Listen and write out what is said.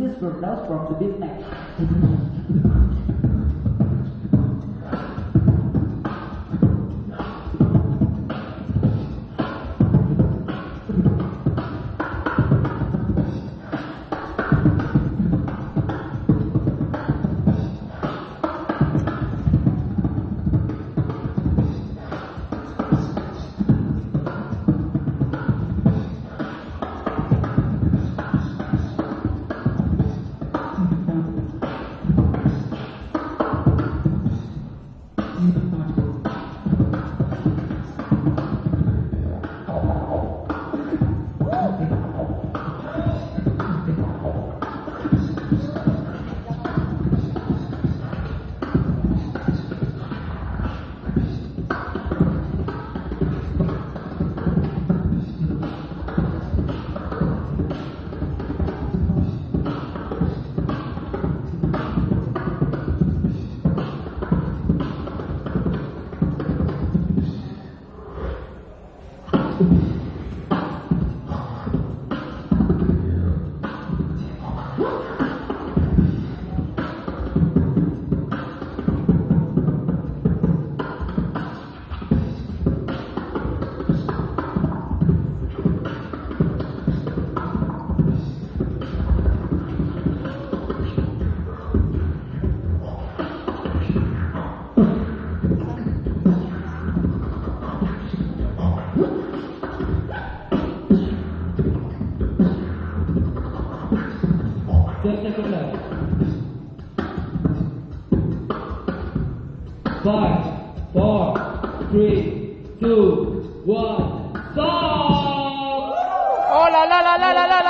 This product from the Big Mac. world. Ten seconds left. Five, four, three, two, one, stop! Oh la la la la la la!